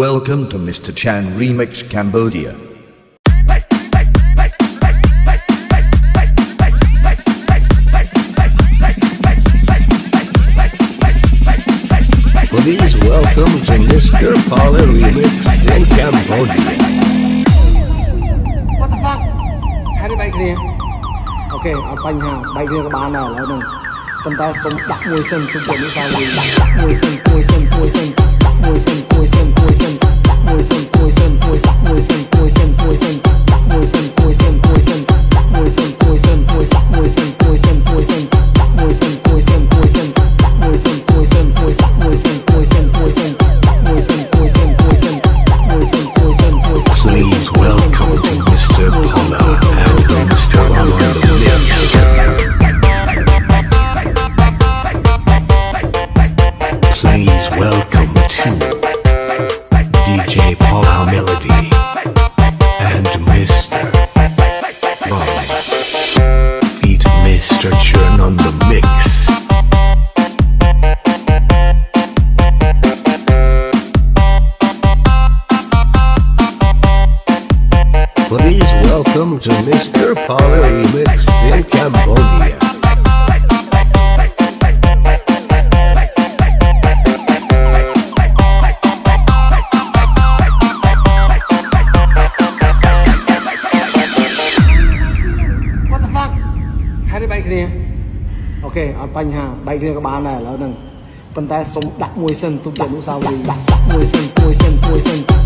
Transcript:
Welcome to Mr. Chhan Remix Cambodia. Please welcome to Mr. Paula Remix in Cambodia. What the fuck? How did I clear? Okay, I'll find out. Now, I don't. Sometimes some poison, some poison, some poison, poison, poison, poison. Mix. Please welcome to Mr. Paula Remix in Cambodia. ហេតុនេះបែកគ្នាអូខេអត់បញ្ហាបែកគ្នាក៏បានដែរឥឡូវហ្នឹងប៉ុន្តែសុំដាក់មួយសិនទុកជាអនុស្សាវរីយ៍ដាក់ដាក់មួយសិនមួយសិនមួយសិនដាក់មួយសិន